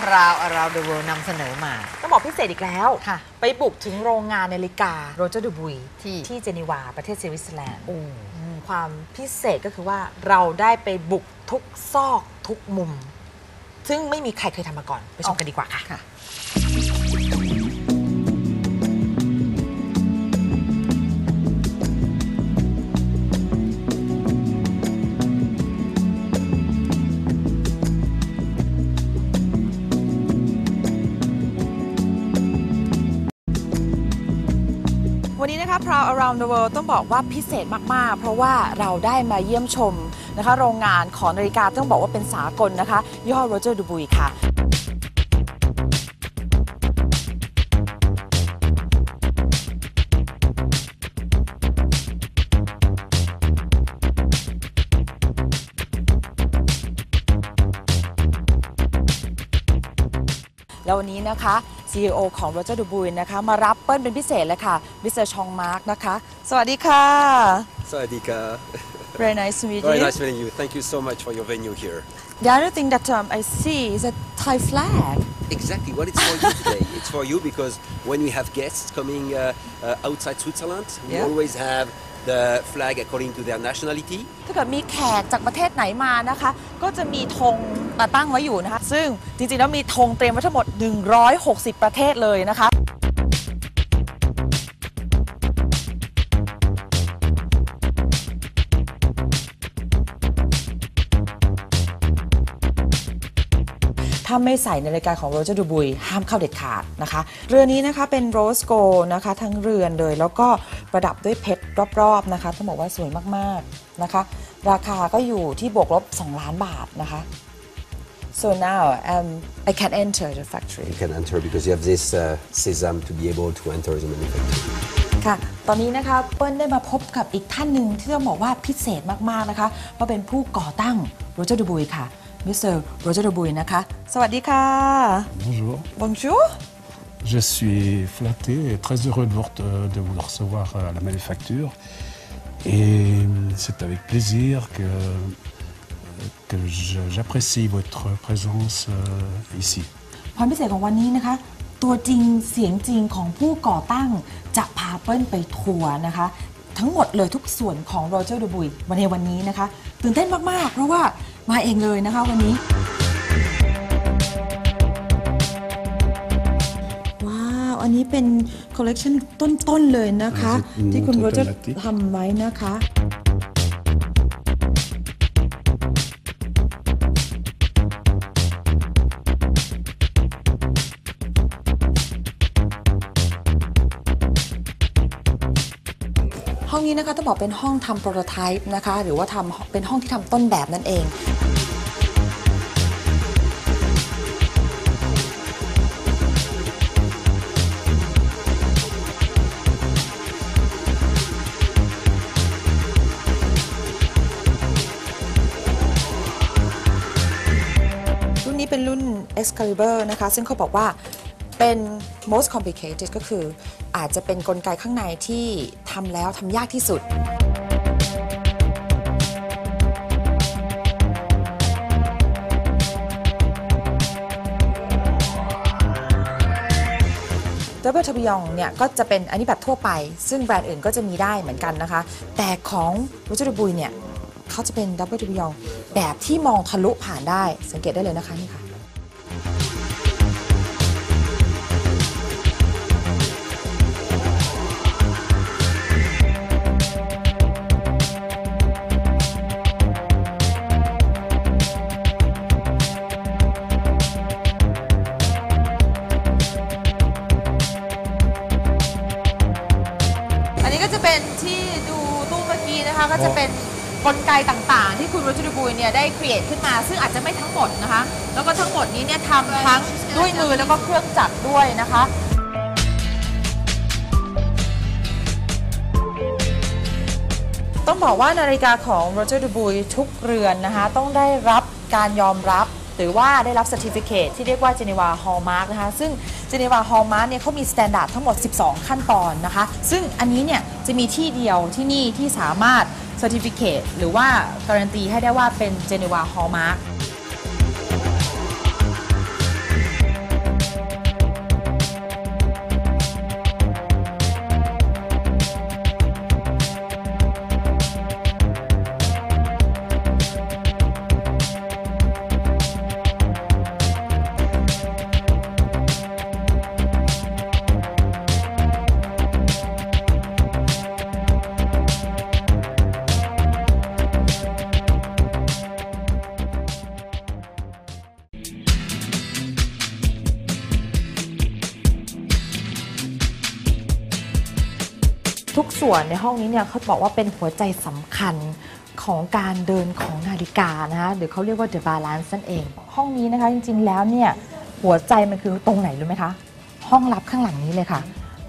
Proud around the world นำเสนอมา ต้องบอกพิเศษอีกแล้ว ค่ะ ไปบุกถึงโรงงานนาฬิกา Roger Dubuis ที่ ที่เจนีวา ประเทศสวิตเซอร์แลนด์ โอ้อืมความพิเศษก็คือว่าเราได้ไปบุกทุกซอกทุกมุม ซึ่งไม่มีใครเคยทำมาก่อน ไปชมกันดีกว่าค่ะ ค่ะ Proud Around the World ต้องบอกว่าพิเศษมาก ๆ เพราะว่าเราได้มาเยี่ยมชมนะคะโรงงานของนาฬิกาต้องบอกว่าเป็นสากลนะคะย่ห้อโรเจอร์ดูบุยค่ะ แล้ววันนี้นะคะ CEO ของ Roger d u b u y นะคะ มารับเปิ้ลเป็นพิเศษเลยค่ะมิสเตอร์ชองมาร์กนะคะ สวัสดีค่ะ Sawadika. Very nice to meet Very you nice meeting you. Thank you so much for your venue here. The other thing that um, I see is a Thai flag Exactly what it's for you today. It's for you because when we have guests coming uh, uh, outside Switzerland, we Yeah. always have the flag according to their nationality. ถ้าเกิดมีแขกจากประเทศไหนมานะคะ ก็จะมีธงมาตั้งไว้อยู่นะคะ ซึ่งจริงๆแล้วมีธงเตรียมไว้ทั้งหมด 160 ประเทศเลยนะคะ ถ้าไม่ใส่ในรายการของโรเจอร์ดูบุยห้ามเข้าเด็ดขาดนะคะ เรือนี้นะคะเป็นโรสโกนะคะ ทั้งเรือนเลยแล้วก็ประดับด้วยเพชรรอบๆนะคะต้องบอกว่าสวยมากๆนะคะ ราคาก็อยู่ที่บวกลบ 2 ล้านบาทนะคะ so now um, I can enter the factory You can enter because you have this uh, sesame to be able to enter the manufacturing. ค่ะ ตอนนี้นะคะเปิ้ลได้มาพบกับอีกท่านหนึ่งที่ต้องบอกว่าพิเศษมาก ๆ นะคะเพราะเป็นผู้ก่อตั้ง Roger Dubuis ค่ะ Mister Roger Dubuis นะคะ สวัสดีค่ะ Bonjour, Bonjour je suis flatté et très heureux de vous, re- de vous recevoir à la manufacture. Et c'est avec plaisir que, que je- j'apprécie votre présence euh, ici. ความพิเศษของวันนี้นะคะ ตัวจริงเสียงจริงของผู้ก่อตั้งจะพาเปิ้ลไปทัวร์นะคะ ทั้งหมดเลยทุกส่วนของโรเจอร์ดูบุยวันในวันนี้นะคะ ตื่นเต้นมาก ๆ เพราะว่า มาเองเลยนะคะวันนี้ ว้าว อันนี้เป็นคอลเลกชันต้น ๆ เลยนะคะอืมที่คุณโรเจอร์ automatic ทำไว้นะคะ นี้นะคะต้องบอกเป็นห้องทำ prototype นะคะ หรือว่าทำเป็นห้องที่ทำต้นแบบนั่นเองรุ่นนี้เป็นรุ่น Excalibur นะคะ ซึ่งเขาบอกว่า เป็น most complicated ก็คืออาจจะเป็นกลไกข้างในที่ทำแล้วทำยากที่สุด ดับเบิลทบิยองเนี่ยก็จะเป็นอันนี้แบบทั่วไป ซึ่งแบรนด์อื่นก็จะมีได้เหมือนกันนะคะ แต่ของรูจ r บุยเนี่ยเขาจะเป็นดับเบิลทบิยองแบบที่มองทะลุผ่านได้สังเกตได้เลยนะคะนี่ค่ะ จะเป็นที่ดูตู้เมื่อกี้นะคะ ก็จะเป็นกลไกต่างๆ ที่คุณรัชดบุยเนี่ยได้ครีเอทขึ้นมา ซึ่งอาจจะไม่ทั้งหมดนะคะ แล้วก็ทั้งหมดนี้เนี่ยทำทั้งด้วยมือแล้วก็เครื่องจักรด้วยนะคะต้องบอกว่านาฬิกาของโรเจอร์ดูบุยทุกเรือนนะคะ ต้องได้รับการยอมรับ หรือว่าได้รับ Certificate ที่เรียกว่า Geneva Hallmark นะคะ ซึ่ง Geneva Hallmark เนี่ยเขามี Standard ทั้งหมด 12 ขั้นตอนนะคะ ซึ่งอันนี้เนี่ยจะมีที่เดียวที่นี่ที่สามารถ Certificate หรือว่าการันตีให้ได้ว่าเป็น Geneva Hallmark ทุกส่วนในห้องนี้เนี่ยเขาบอกว่าเป็นหัวใจสำคัญของการเดินของนาฬิกานะคะหรือเขาเรียกว่า the balance นั่นเอง ห้องนี้นะคะจริงๆแล้วเนี่ยหัวใจมันคือตรงไหนรู้ไหมคะ ห้องลับข้างหลังนี้เลยค่ะ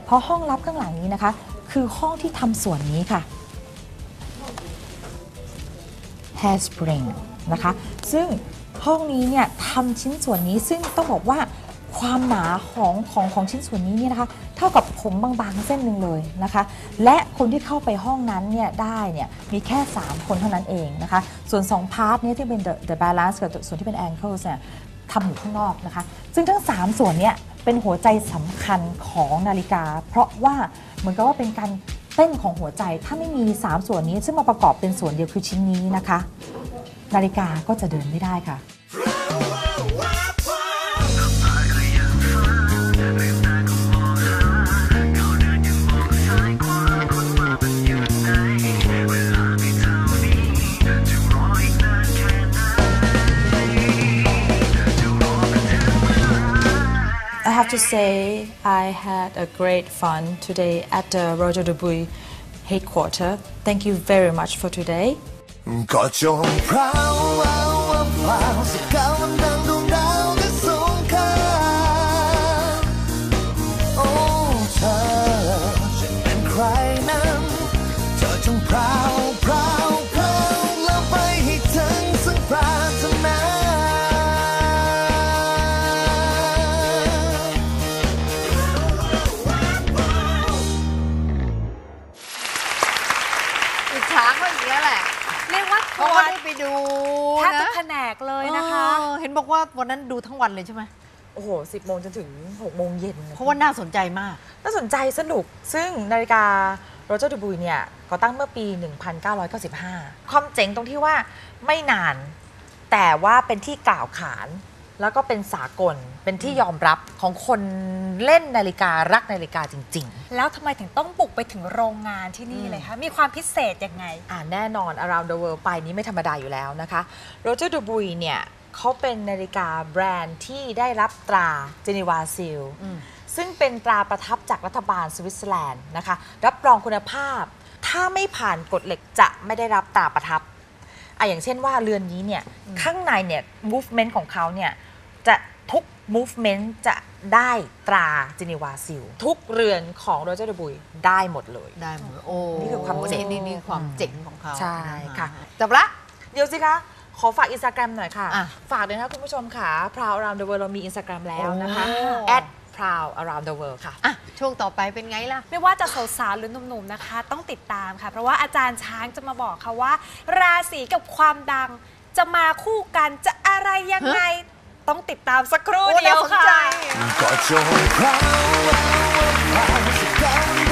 เพราะห้องลับข้างหลังนี้นะคะ คือห้องที่ทำส่วนนี้ค่ะ hair spring นะคะ ซึ่งห้องนี้เนี่ยทำชิ้นส่วนนี้ซึ่งต้องบอกว่า ความหนาของของของชิ้นส่วนนี้เนี่ยนะคะ เท่ากับผมบางๆเส้นหนึ่งเลยนะคะ และคนที่เข้าไปห้องนั้นเนี่ยได้เนี่ยมีแค่ 3 คนเท่านั้นเองนะคะ ส่วน 2 พาร์ทเนี่ยที่เป็น the, the balance กับส่วนที่เป็น ankles เนี่ยทำอยู่ข้างนอกนะคะ ซึ่งทั้ง 3 ส่วนเนี่ยเป็นหัวใจสำคัญของนาฬิกา เพราะว่าเหมือนกับว่าเป็นการเต้นของหัวใจถ้าไม่มี 3 ส่วนนี้ซึ่งมาประกอบเป็นส่วนเดียวคือชิ้นนี้นะคะ นาฬิกาก็จะเดินไม่ได้ค่ะ say I had a great fun today at the Roger Dubuis headquarter. Thank you very much for today. ก็จงพราวเอาว่าพราวสกาวมันดังดวงดาว ทบทุนะกแผนกเลยนะคะ เออเห็นบอกว่าวันนั้นดูทั้งวันเลยใช่ไหมโอ้โห 10 โมงจนถึง 6 โมงเย็นเพราะว่าน่าสนใจมาก น่าสนใจสนุก ซึ่งนาฬิกาโรเจอร์ดูบุยเนี่ยก่อตั้งเมื่อปี 1995 ความเจ๋งตรงที่ว่าไม่นาน แต่ว่าเป็นที่กล่าวขาน แล้วก็เป็นสากลเป็นที่ยอมรับของคนเล่นนาฬิการักนาฬิกาจริงๆแล้วทำไมถึงต้องบุกไปถึงโรงงานที่นี่เลยคะมีความพิเศษยังไงอ่าแน่นอน around the world ไปนี้ไม่ธรรมดาอยู่แล้วนะคะ Roger Dubuis เนี่ยเขาเป็นนาฬิกาแบรนด์ที่ได้รับตรา Geneva Seal อืม ซึ่งเป็นตราประทับจากรัฐบาลสวิตเซอร์แลนด์นะคะ รับรองคุณภาพ ถ้าไม่ผ่านกฎเหล็กจะไม่ได้รับตราประทับอะอย่างเช่นว่าเรือนนี้เนี่ย ข้างในเนี่ย movement ของเขาเนี่ย จะทุก movement จะได้ตรา Geneva Seal ทุกเรือนของ Roger Dubuisได้หมดเลย ได้หมดโอ้นี่คือความเจ๋ง นี่นี่ความเจ๋งของเขาใช่ค่ะนจบละ เดี๋ยวสิคะ ขอฝากอินสตาแกรมหน่อยค่ะ อะฝากเลยนะคะคุณผู้ชมค่ะ proud around the world เรามีอินสตาแกรมแล้วนะคะ โอ้ at proud around the world ค่ะ อะ ช่วงต่อไปเป็นไงล่ะ ไม่ว่าจะสาวๆหรือหนุ่มๆนะคะ ต้องติดตามค่ะ เพราะว่าอาจารย์ช้างจะมาบอกค่ะว่า ราศีกับความดังจะมาคู่กันจะอะไรยังไง ต้องติดตามสักครู่โอ้เดียวน่าสนค่ะใจก็จงพราวเอาว่าพราวสกาวมัน